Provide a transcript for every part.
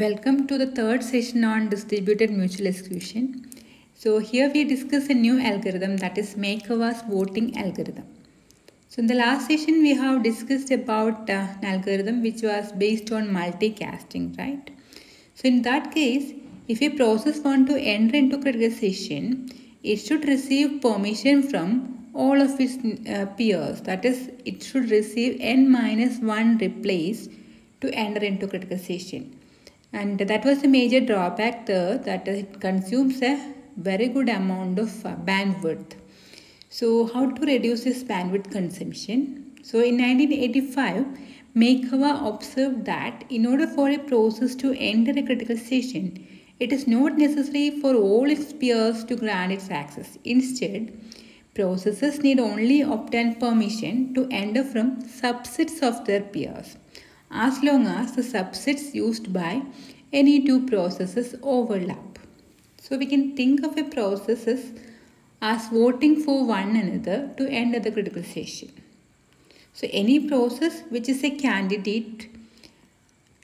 Welcome to the third session on distributed mutual exclusion. So here we discuss a new algorithm that is Maekawa's voting algorithm. So in the last session we have discussed about uh, an algorithm which was based on multicasting, right? So in that case, if a process want to enter into critical session, it should receive permission from all of its uh, peers. That is, it should receive n minus 1 replace to enter into critical session and that was a major drawback that it consumes a very good amount of uh, bandwidth. So how to reduce this bandwidth consumption? So in 1985 Maekawa observed that in order for a process to enter a critical session it is not necessary for all its peers to grant its access. Instead processes need only obtain permission to enter from subsets of their peers as long as the subsets used by any two processes overlap. So we can think of a process as voting for one another to enter the critical session. So any process which is a candidate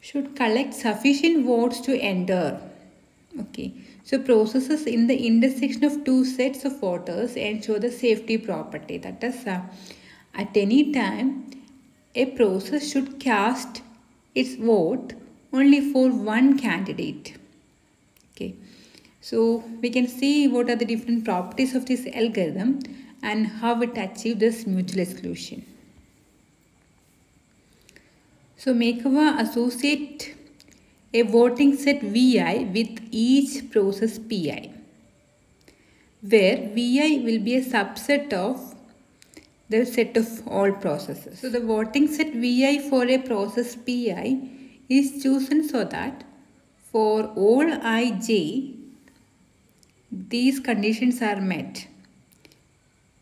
should collect sufficient votes to enter. Okay. So processes in the intersection of two sets of voters ensure the safety property. That is, uh, at any time, a process should cast its vote only for one candidate. Okay, so we can see what are the different properties of this algorithm and how it achieves this mutual exclusion. So Maekawa associate a voting set Vi with each process Pi where Vi will be a subset of the set of all processes. So the voting set Vi for a process Pi is chosen so that for all ij these conditions are met.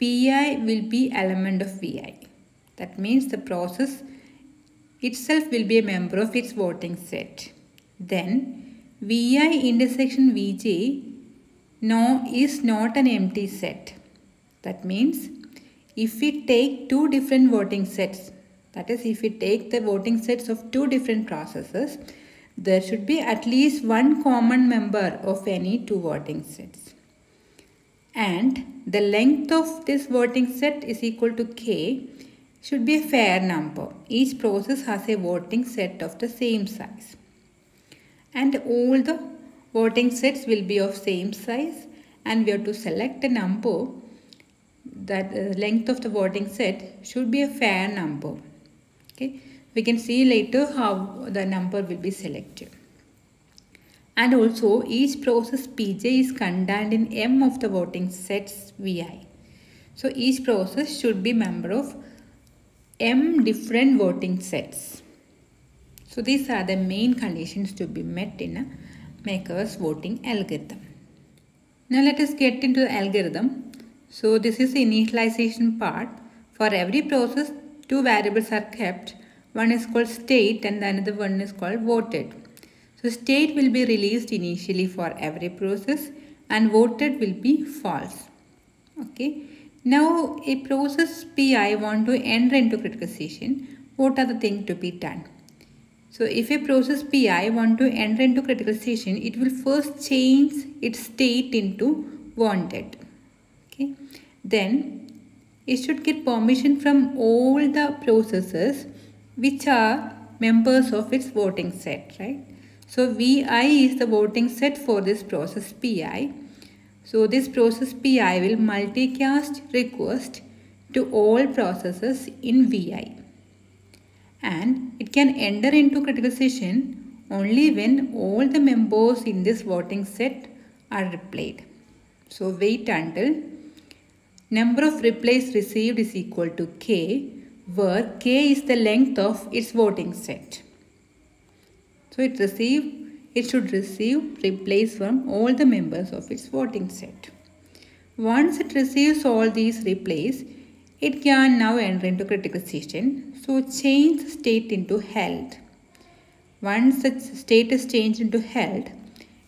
Pi will be element of Vi. That means the process itself will be a member of its voting set. Then Vi intersection Vj no is not an empty set. That means if we take two different voting sets, that is if we take the voting sets of two different processes, there should be at least one common member of any two voting sets. And the length of this voting set is equal to k should be a fair number. Each process has a voting set of the same size. And all the voting sets will be of same size and we have to select a number that the length of the voting set should be a fair number. Okay, we can see later how the number will be selected. And also each process Pj is contained in M of the voting sets Vi. So each process should be member of M different voting sets. So these are the main conditions to be met in a Maekawa's voting algorithm. Now let us get into the algorithm so this is the initialization part. For every process, two variables are kept. One is called state and the another one is called voted. So state will be released initially for every process and voted will be false. Okay. Now a process Pi want to enter into critical session. What are the things to be done? So if a process Pi want to enter into critical session, it will first change its state into wanted okay then it should get permission from all the processes which are members of its voting set right? So vi is the voting set for this process pi so this process pi will multicast request to all processes in vi and it can enter into critical session only when all the members in this voting set are replayed so wait until Number of replies received is equal to k where k is the length of its voting set. So it it should receive replies from all the members of its voting set. Once it receives all these replies, it can now enter into critical session. So change the state into held. Once the state is changed into held,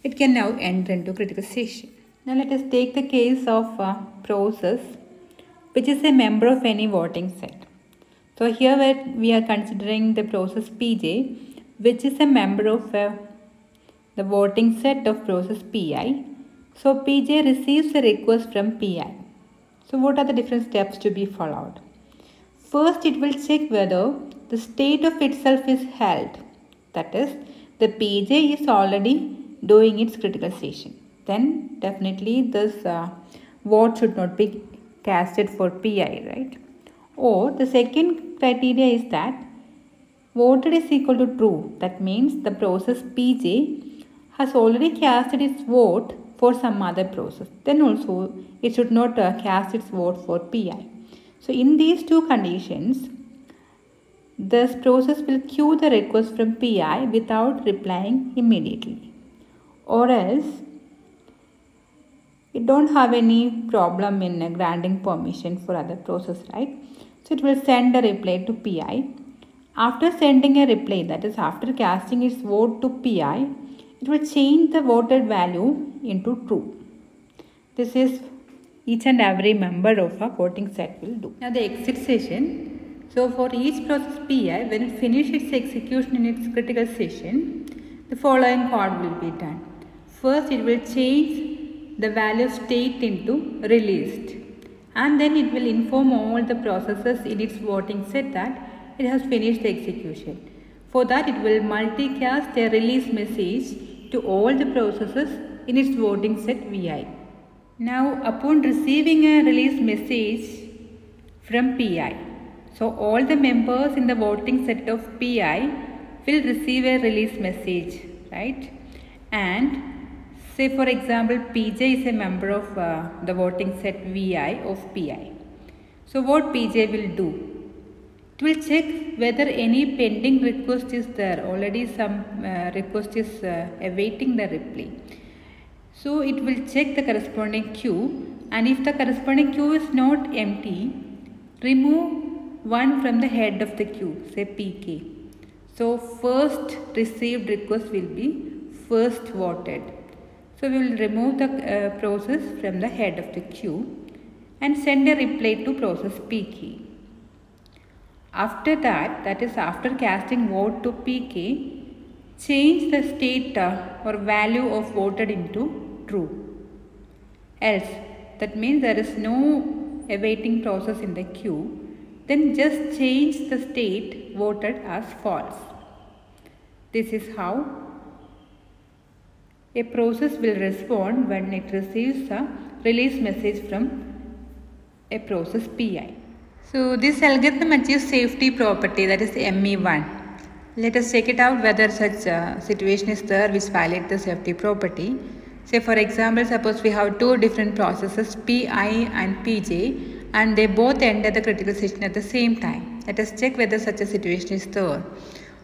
it can now enter into critical session. Now let us take the case of uh, a process which is a member of any voting set. So here where we are considering the process Pj which is a member of a the voting set of process Pi. So Pj receives a request from Pi. So what are the different steps to be followed? First it will check whether the state of itself is held. That is the Pj is already doing its critical station. Then definitely this uh, vote should not be casted for Pi, right? Or the second criteria is that voted is equal to true. That means the process Pj has already casted its vote for some other process. Then also it should not uh, cast its vote for Pi. So in these two conditions, this process will queue the request from Pi without replying immediately. Or else it don't have any problem in uh, granting permission for other process, right? So it will send a reply to PI. After sending a reply, that is after casting its vote to PI, it will change the voted value into true. This is each and every member of a voting set will do. Now the exit session. So for each process PI, when it finishes its execution in its critical session, the following code will be done. First it will change the value state into released and then it will inform all the processes in its voting set that it has finished the execution. For that it will multicast a release message to all the processes in its voting set VI. Now upon receiving a release message from PI, so all the members in the voting set of PI will receive a release message, right? And Say for example, Pj is a member of uh, the voting set Vi of Pi. So what Pj will do? It will check whether any pending request is there. Already some uh, request is uh, awaiting the reply. So it will check the corresponding queue and if the corresponding queue is not empty, remove one from the head of the queue, say pk. So first received request will be first voted. So we will remove the uh, process from the head of the queue and send a reply to process P key. After that, that is after casting vote to PK, change the state uh, or value of voted into true. Else, that means there is no awaiting process in the queue, then just change the state voted as false. This is how a process will respond when it receives a release message from a process PI. So this algorithm achieves safety property that is ME1. Let us check it out whether such a situation is there which violate the safety property. Say for example, suppose we have two different processes PI and PJ and they both enter the critical session at the same time. Let us check whether such a situation is there.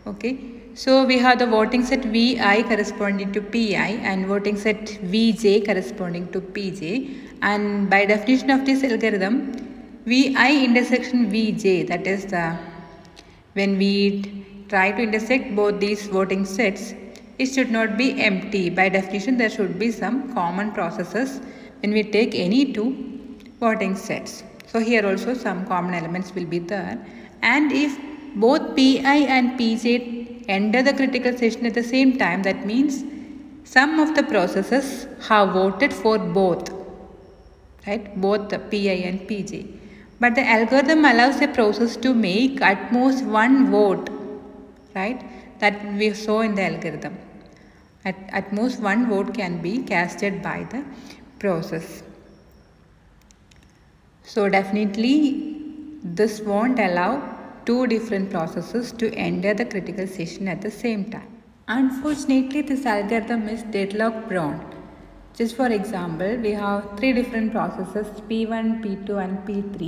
Okay. So we have the voting set Vi corresponding to Pi and voting set Vj corresponding to Pj and by definition of this algorithm Vi intersection Vj that is the when we try to intersect both these voting sets it should not be empty. By definition there should be some common processes when we take any two voting sets. So here also some common elements will be there. And if both Pi and Pj enter the critical session at the same time that means some of the processes have voted for both right? Both the pi and pj but the algorithm allows a process to make at most one vote right? That we saw in the algorithm. At, at most one vote can be casted by the process. So definitely this won't allow two different processes to enter the critical session at the same time. Unfortunately, this algorithm is deadlock prone. Just for example, we have three different processes P1, P2 and P3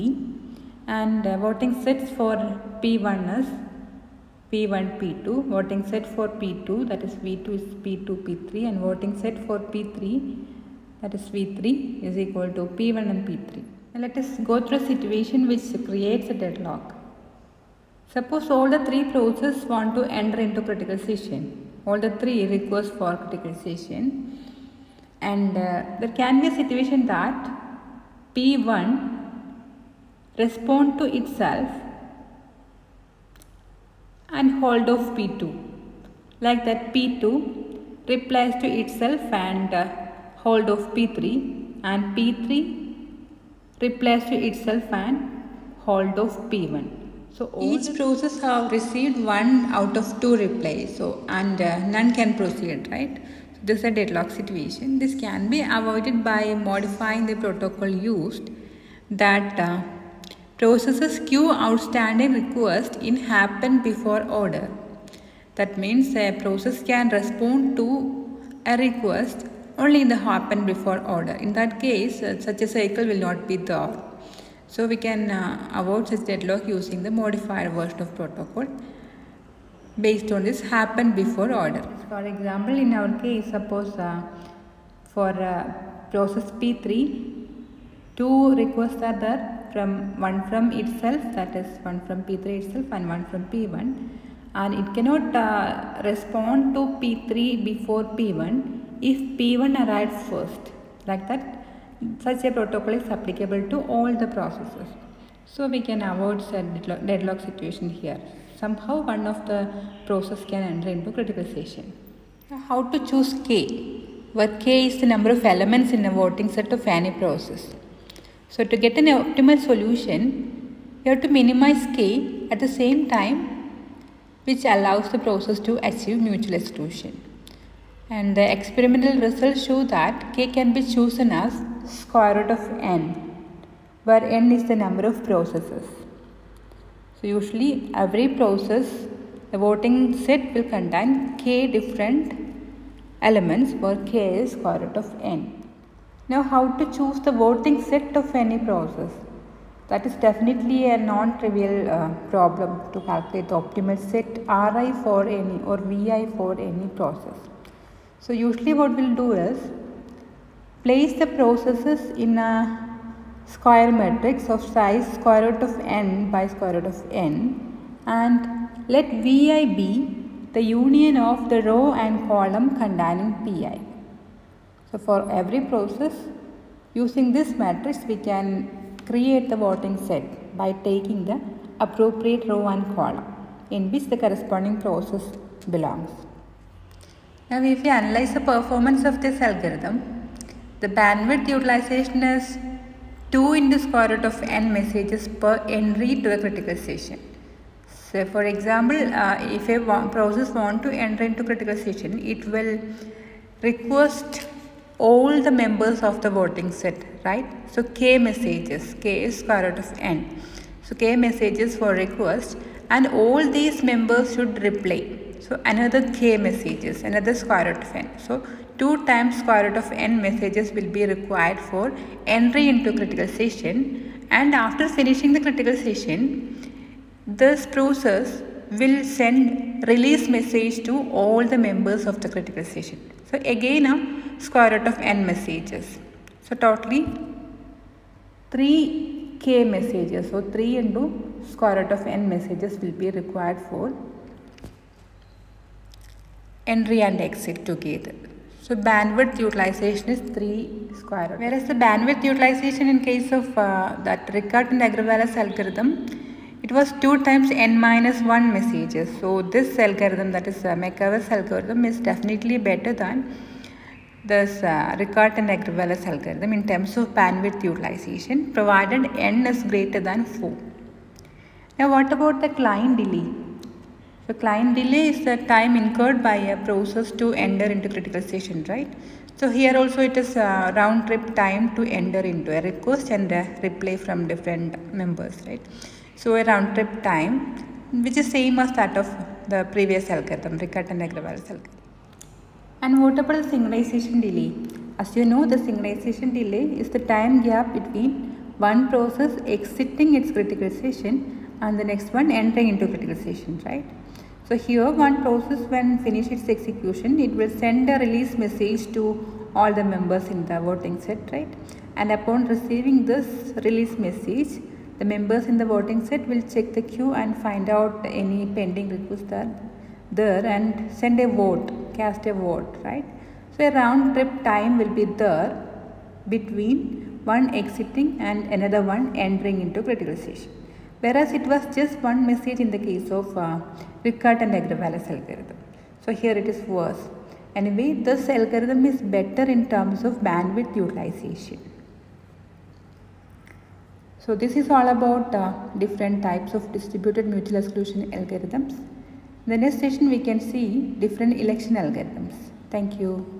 and uh, voting sets for P1 is P1, P2, voting set for P2 that is V2 is P2, P3 and voting set for P3 that is V3 is equal to P1 and P3. Now let us go through a situation which creates a deadlock. Suppose all the three processes want to enter into critical session. All the three request for critical session. And uh, there can be a situation that P1 respond to itself and hold of P2. Like that P2 replies to itself and uh, hold of P3 and P3 replies to itself and hold of P1. So each process have received one out of two replies. So and uh, none can proceed, right? So this is a deadlock situation. This can be avoided by modifying the protocol used that uh, processes queue outstanding request in happen before order. That means a process can respond to a request only in the happen before order. In that case, uh, such a cycle will not be there. So we can uh, avoid such deadlock using the modified version of protocol based on this happen before order. For example, in our case, suppose uh, for uh, process P3, two requests are there from one from itself, that is one from P3 itself and one from P1, and it cannot uh, respond to P3 before P1 if P1 arrives first. Like that, such a protocol is applicable to all the processes. So we can avoid such deadlock situation here. Somehow one of the process can enter into criticalization. How to choose K? Where K is the number of elements in a voting set of any process. So to get an optimal solution, you have to minimize K at the same time which allows the process to achieve mutual exclusion. And the experimental results show that K can be chosen as square root of n, where n is the number of processes. So usually every process, the voting set will contain k different elements where k is square root of n. Now how to choose the voting set of any process? That is definitely a non-trivial uh, problem to calculate the optimal set Ri for any or Vi for any process. So usually what we'll do is place the processes in a square matrix of size square root of n by square root of n and let Vi be the union of the row and column containing Pi. So for every process using this matrix we can create the voting set by taking the appropriate row and column in which the corresponding process belongs. Now if we analyze the performance of this algorithm, the bandwidth utilization is 2 into square root of n messages per entry to the critical session. So for example, uh, if a process want to enter into critical session, it will request all the members of the voting set, right? So k messages, k is square root of n. So k messages for request and all these members should reply. So another k messages, another square root of n. So 2 times square root of n messages will be required for entry into critical session and after finishing the critical session, this process will send release message to all the members of the critical session. So again a square root of n messages. So totally 3k messages. So 3 into square root of n messages will be required for entry and exit together. So bandwidth utilization is 3 square root. Whereas the bandwidth utilization in case of uh, that Ricart and Agarwala's algorithm, it was 2 times n minus 1 messages. So this algorithm that is uh, Maekawa's algorithm is definitely better than this uh, Ricart and Agarwala's algorithm in terms of bandwidth utilization provided n is greater than 4. Now what about the client delay? So client delay is the time incurred by a process to enter into critical session, right? So here also it is a round trip time to enter into a request and a reply from different members, right? So a round trip time which is same as that of the previous algorithm, Ricart and Agarwal's algorithm. And what about the synchronization delay? As you know, the synchronization delay is the time gap between one process exiting its critical session and the next one entering into critical session, right? So here one process when finish its execution, it will send a release message to all the members in the voting set, right? And upon receiving this release message, the members in the voting set will check the queue and find out any pending requests that there and send a vote, cast a vote, right? So a round trip time will be there between one exiting and another one entering into critical session. Whereas it was just one message in the case of uh, Ricart and Agarwala's algorithm. So here it is worse. Anyway, this algorithm is better in terms of bandwidth utilization. So this is all about uh, different types of distributed mutual exclusion algorithms. In the next session we can see different election algorithms. Thank you.